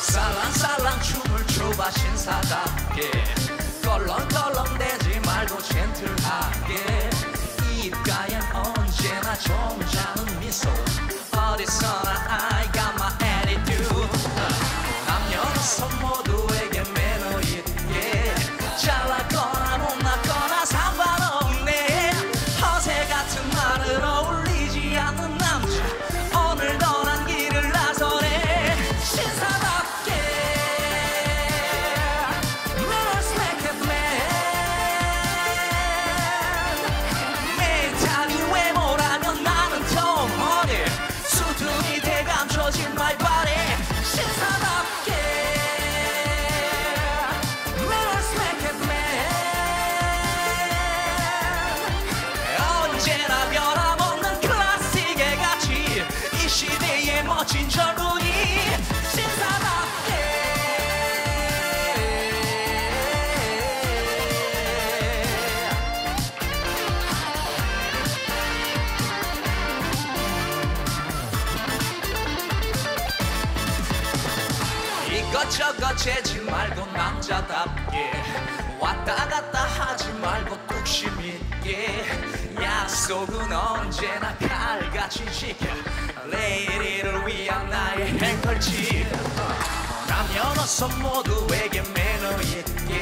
찰랑춤을 춰봐 신사답게. 껄렁껄렁 대지 말고 젠틀하게. 입가엔 언제나 점잖은 미소 시대의 멋진 젊은이 신사답게. 이것저것 재지 말고 남자답게 왔다 갔다 하지 말고 뚝심 있게. 약속은 언제나 칼같이 지켜. 레이디를 위한 나의 행컬지 남녀노소 모두에게 매너 있게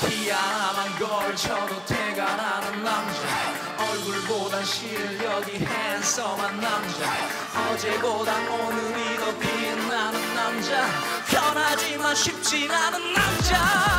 티 하나만 걸쳐도 태가 나는 남자. 얼굴보단 실력이 핸섬한 남자. 어제보단 오늘이 더 빛나는 남자. 편하지만 쉽진 않은 남자